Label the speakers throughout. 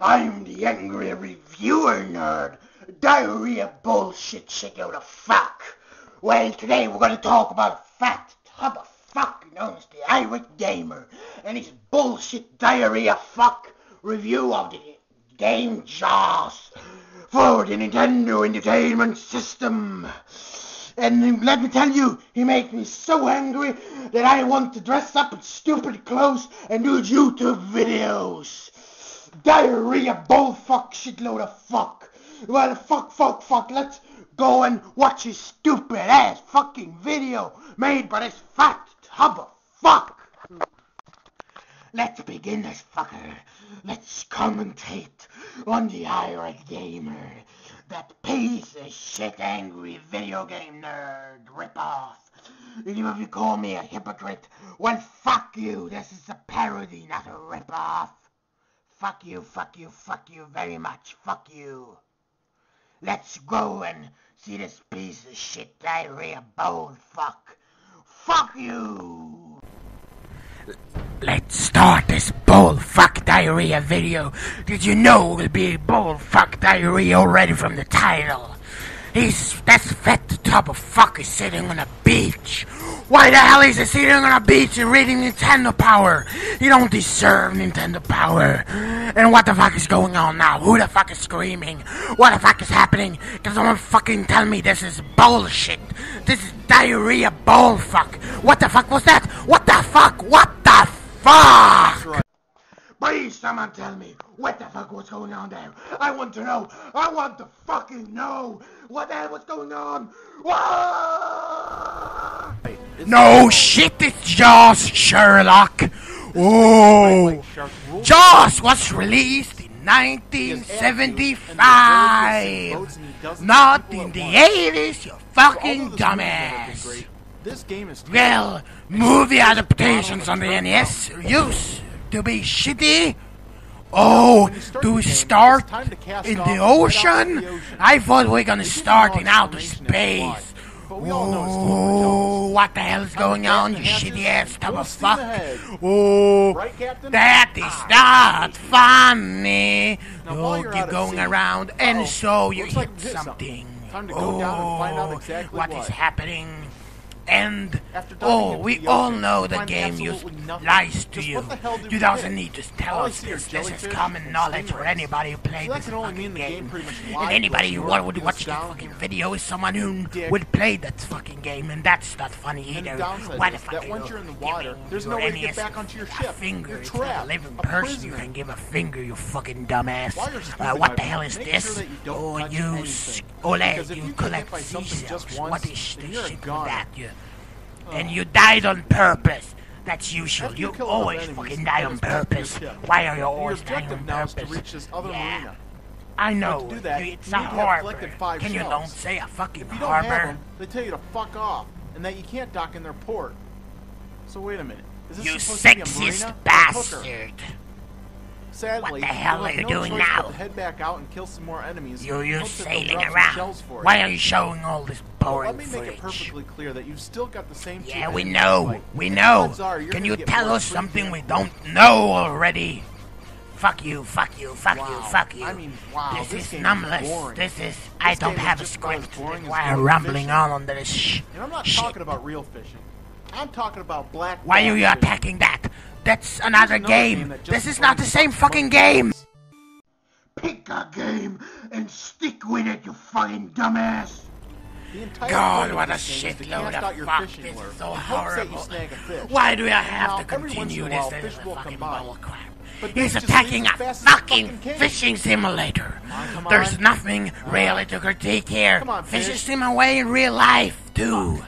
Speaker 1: I'm the angry reviewer nerd. Diarrhea bullshit shit out of fuck. Well, today we're gonna talk about fat tub of fuck known as the Irate Gamer and his bullshit diarrhea fuck review of the game Jaws for the Nintendo Entertainment System. And let me tell you, he makes me so angry that I want to dress up in stupid clothes and do YouTube videos. Diarrhea bullfuck shitload of fuck. Well, fuck, fuck, fuck. Let's go and watch his stupid ass fucking video made by this fat tub of fuck. Let's begin this fucker. Let's commentate on the Irate Gamer. That piece of shit angry video game nerd ripoff. Even if you call me a hypocrite, well fuck you. This is a parody, not a ripoff. Fuck you, fuck you, fuck you very much. Fuck you. Let's go and see this piece of shit diarrhea bowl fuck. Fuck you! Let's start this bowl fuck diarrhea video. Did you know it will be bowl fuck diarrhea already from the title? He's that's fat tub of fuck is sitting on a beach. Why the hell is he sitting on a beach and reading Nintendo Power? You don't deserve Nintendo Power. And what the fuck is going on now? Who the fuck is screaming? What the fuck is happening? Can someone fucking tell me this is bullshit? This is diarrhea bull fuck. What the fuck was that? What the fuck? What the fuck? Please, someone tell me what the fuck was going on there. I want to know. I want to fucking know what the hell was going on. Whoa! No shit, it's Jaws, Sherlock. Oh, Jaws was released in 1975, not in the 80s. You fucking dumbass.
Speaker 2: This game is
Speaker 1: Well, movie adaptations on the NES used to be shitty. Oh, do we start in the ocean? I thought we are gonna start in outer space. Oh, what the hell is going on, you shitty ass fuck? Oh, that is not funny. Oh, keep going around, and so you hit something. Oh, what is happening? And oh, we all know the game used lies to you. You don't need to tell us this. This is common knowledge for anybody who played this fucking game. And anybody who would watch the fucking video is someone who would play that fucking game, and that's not funny either. Why the fuck
Speaker 2: once
Speaker 1: you
Speaker 2: you're in the water, there's no way to get back onto your ship.
Speaker 1: Finger.
Speaker 2: You're
Speaker 1: not a
Speaker 2: trapped,
Speaker 1: living person. You can give a finger, you fucking dumbass. Uh, what the hell is this?
Speaker 2: sure that you don't
Speaker 1: Oh, you
Speaker 2: anything.
Speaker 1: s-
Speaker 2: Because
Speaker 1: Oleg,
Speaker 2: if
Speaker 1: you collect
Speaker 2: hit by something
Speaker 1: seashells.
Speaker 2: just
Speaker 1: What is the shit with that? You, and you died on purpose. That's usual.
Speaker 2: You
Speaker 1: You always fucking die on
Speaker 2: us back to your
Speaker 1: purpose. Why are you
Speaker 2: Your
Speaker 1: always dying on
Speaker 2: to
Speaker 1: purpose?
Speaker 2: reach this other
Speaker 1: yeah.
Speaker 2: marina.
Speaker 1: I know.
Speaker 2: to do that,
Speaker 1: you- it's
Speaker 2: you
Speaker 1: a
Speaker 2: need to
Speaker 1: harbor.
Speaker 2: collected five
Speaker 1: Can you don't say a fucking
Speaker 2: If you don't have
Speaker 1: harbor?
Speaker 2: them, they tell you to fuck off, and that you can't dock in their port. So wait a minute. Is this
Speaker 1: You
Speaker 2: supposed to be a
Speaker 1: sexist
Speaker 2: marina or a
Speaker 1: bastard.
Speaker 2: Sadly,
Speaker 1: What the hell are you
Speaker 2: no
Speaker 1: doing now?
Speaker 2: head back out and kill some more enemies.
Speaker 1: You, you're
Speaker 2: hope that they'll
Speaker 1: sailing around. Why are you showing all this boring
Speaker 2: Let me make it perfectly clear that you've still got the same.
Speaker 1: Yeah, we know. We know.
Speaker 2: Are
Speaker 1: Can you tell us something we don't know already? Fuck you, fuck you, fuck you, fuck you.
Speaker 2: I mean, wow,
Speaker 1: This,
Speaker 2: this
Speaker 1: is
Speaker 2: is
Speaker 1: numbless.
Speaker 2: boring.
Speaker 1: This is. I
Speaker 2: This
Speaker 1: don't
Speaker 2: game is
Speaker 1: have a
Speaker 2: just about as
Speaker 1: script. Why I'm rambling
Speaker 2: fishing.
Speaker 1: on under this sh-
Speaker 2: And I'm not
Speaker 1: shit.
Speaker 2: talking about real fishing. I'm talking about black.
Speaker 1: Why are you
Speaker 2: fishing.
Speaker 1: attacking that? That's another
Speaker 2: another
Speaker 1: game.
Speaker 2: game that
Speaker 1: This is not the same fucking game. Pick a game and stick with it, you fucking dumbass. God, what a
Speaker 2: this game is to
Speaker 1: shitload of
Speaker 2: out your
Speaker 1: fuck. This is so
Speaker 2: in hopes that you
Speaker 1: horrible.
Speaker 2: snag a fish.
Speaker 1: Why do I have
Speaker 2: Now,
Speaker 1: to
Speaker 2: every once in
Speaker 1: continue this? This is a
Speaker 2: will come
Speaker 1: fucking
Speaker 2: by.
Speaker 1: bullcrap.
Speaker 2: But
Speaker 1: He's attacking a
Speaker 2: as fast as it
Speaker 1: fucking
Speaker 2: fucking
Speaker 1: fishing simulator.
Speaker 2: on, come
Speaker 1: There's nothing really to critique here.
Speaker 2: Come on,
Speaker 1: Fishes
Speaker 2: fish.
Speaker 1: away in real life, too.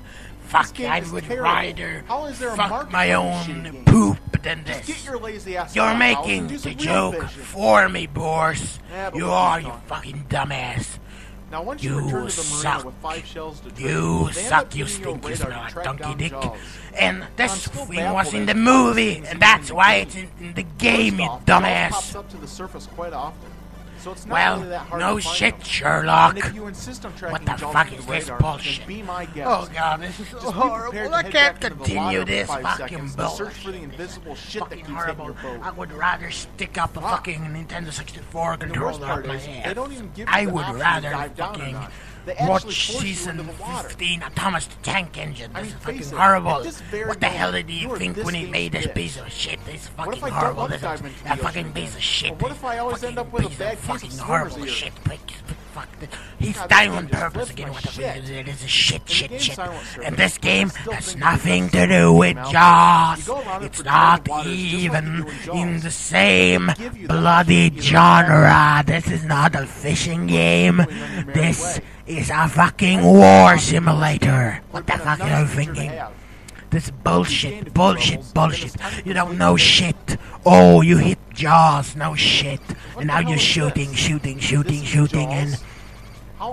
Speaker 1: Fuck,
Speaker 2: game
Speaker 1: I would
Speaker 2: terrible.
Speaker 1: rather
Speaker 2: How is there a
Speaker 1: fuck my own poop than
Speaker 2: Just
Speaker 1: this.
Speaker 2: get your lazy ass
Speaker 1: You're
Speaker 2: out of house
Speaker 1: making the joke
Speaker 2: fishing.
Speaker 1: for me, Boris.
Speaker 2: Yeah,
Speaker 1: you are, you fucking dumbass.
Speaker 2: Now, once you,
Speaker 1: You
Speaker 2: return to the marina
Speaker 1: suck.
Speaker 2: with five shells to drink,
Speaker 1: You suck, you
Speaker 2: giving
Speaker 1: stink, you smell like donkey dick.
Speaker 2: Jaws.
Speaker 1: And this thing was in the movie, and that's why it's in, in the game, you dumbass.
Speaker 2: pops up to the surface quite often.
Speaker 3: So it's not
Speaker 1: Well,
Speaker 3: really that hard
Speaker 1: no
Speaker 3: to find
Speaker 1: shit,
Speaker 3: them.
Speaker 1: Sherlock.
Speaker 3: And if you insist on tracking
Speaker 1: What the fuck is
Speaker 3: the
Speaker 1: this
Speaker 3: radar,
Speaker 1: bullshit?
Speaker 3: Be my guest.
Speaker 1: Oh god, this is so
Speaker 3: Just
Speaker 1: horrible. I can't
Speaker 3: back into the
Speaker 1: continue this fucking
Speaker 3: seconds
Speaker 1: bullshit.
Speaker 3: search for the invisible shit that
Speaker 1: fucking
Speaker 3: keeps
Speaker 1: horrible.
Speaker 3: hitting your boat.
Speaker 1: I would rather stick up a
Speaker 3: Ah.
Speaker 1: fucking Nintendo 64 controller up my ass.
Speaker 3: don't even give you
Speaker 1: I would rather fucking
Speaker 3: not. They actually
Speaker 1: watch season
Speaker 3: the
Speaker 1: 15 of Thomas the Tank Engine.
Speaker 3: I
Speaker 1: This
Speaker 3: mean,
Speaker 1: is fucking
Speaker 3: it,
Speaker 1: horrible.
Speaker 3: at this very
Speaker 1: What the hell did
Speaker 3: you
Speaker 1: he think when he made this piece of shit? This is fucking
Speaker 3: I
Speaker 1: horrible. This is a fucking piece of shit.
Speaker 3: What if I always end up with a
Speaker 1: piece
Speaker 3: bad
Speaker 1: of
Speaker 3: case of
Speaker 1: fucking horrible shit. Fuck, he's
Speaker 3: God,
Speaker 1: dying on purpose again. What the fuck is it? It's a shit, shit, shit. And this game has nothing to do with Jaws.
Speaker 3: You go around and
Speaker 1: It's not
Speaker 3: the waters just like you
Speaker 1: even
Speaker 3: in
Speaker 1: the same
Speaker 3: They give you the
Speaker 1: bloody
Speaker 3: option to either
Speaker 1: genre. This is not a fishing game.
Speaker 3: Hopefully on your merry
Speaker 1: This is a fucking war simulator. What the fuck are you thinking? This bullshit, bullshit, bullshit.
Speaker 3: then it's time
Speaker 1: You don't know shit. Oh, you hit Jaws, no shit. And now you're shooting, shooting, shooting, shooting, and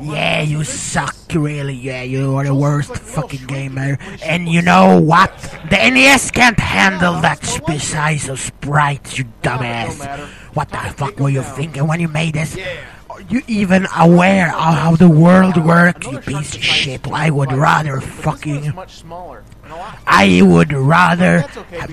Speaker 1: yeah, you suck, really. Yeah, you are the worst fucking gamer. And you know what? The NES can't handle that size of sprites, you dumbass. What the fuck were you thinking when you made this? Are you even aware of how the world works, you piece of shit? I would rather fucking I would rather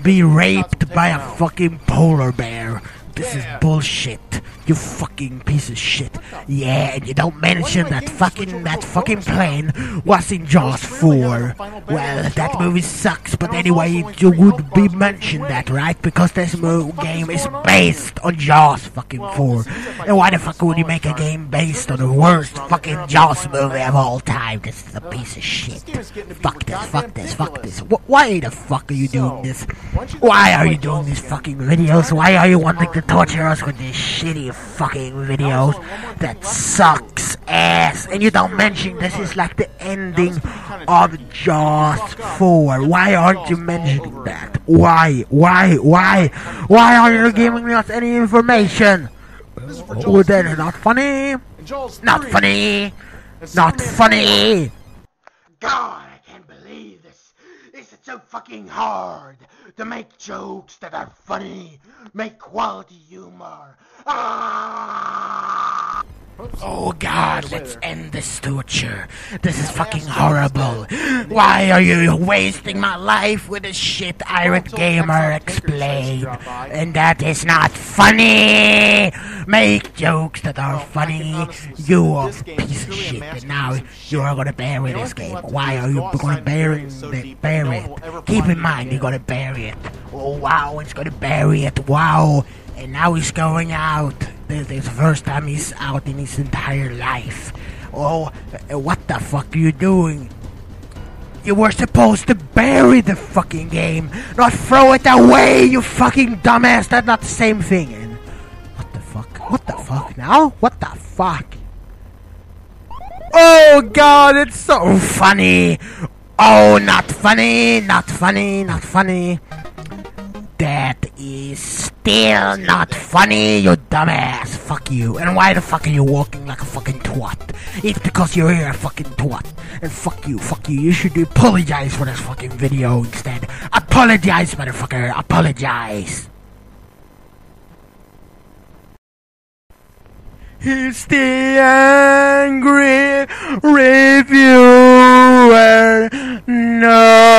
Speaker 1: be raped by a fucking polar bear. This
Speaker 3: Yeah.
Speaker 1: is bullshit. You fucking piece of shit. Yeah, and you don't mention that fucking that fucking plane was in Jaws 4.
Speaker 3: a final battle
Speaker 1: Well, that movie sucks, but
Speaker 3: And I was
Speaker 1: anyway, you would be mentioned that, right? Because this mo- game
Speaker 3: is
Speaker 1: is
Speaker 3: going on
Speaker 1: based on Jaws fucking
Speaker 3: Well,
Speaker 1: 4.
Speaker 3: This seems like
Speaker 1: And why the fuck would you make a game based on the worst fucking Jaws movie of all time? This is a piece of shit.
Speaker 3: game is getting to be
Speaker 1: Fuck this, fuck this, fuck this. Why the fuck are you doing this?
Speaker 3: why don't you go
Speaker 1: Why
Speaker 3: back
Speaker 1: are you doing these fucking videos? Why are you wanting to torture us with these shitty fucking videos that sucks ass? And you don't mention this is like the ending of Jaws 4. Why aren't you mentioning that? Why? Why? Why? Why are you giving us any information?
Speaker 3: This is for
Speaker 1: Oh,
Speaker 3: Jaws
Speaker 1: that is not funny.
Speaker 3: And
Speaker 1: Not
Speaker 3: 3.
Speaker 1: funny. Not funny.
Speaker 4: God, I can't believe this. Is it so fucking hard to make jokes that are funny, make quality humor? Ah!
Speaker 3: Oops.
Speaker 1: Oh God, let's end this torture. This is fucking horrible. Why are you wasting my life with this shit Irate Gamer explained? And that is not funny! Make jokes that are
Speaker 3: Well, I can
Speaker 1: funny, you are piece of shit, and now you are gonna bury this game. Why are you gonna bury
Speaker 3: bury it so
Speaker 1: the
Speaker 3: deep that
Speaker 1: bury it?
Speaker 3: one will ever
Speaker 1: Keep in mind, you're gonna bury it. Oh wow, it's gonna bury it. Wow. And now he's going out. This is the first time he's out in his entire life. Oh, what the fuck are you doing? You were supposed to bury the fucking game, not throw it away, you fucking dumbass. That's not the same thing. And what the fuck? What the fuck now? What the fuck? Oh god, it's so funny. Oh, not funny, not funny, not funny. That is still not funny, you dumbass. Fuck you. And why the fuck are you walking like a fucking twat? It's because you're here, a fucking twat. And fuck you, fuck you. You should apologize for this fucking video instead. Apologize, motherfucker. Apologize. He's the angry reviewer nerd.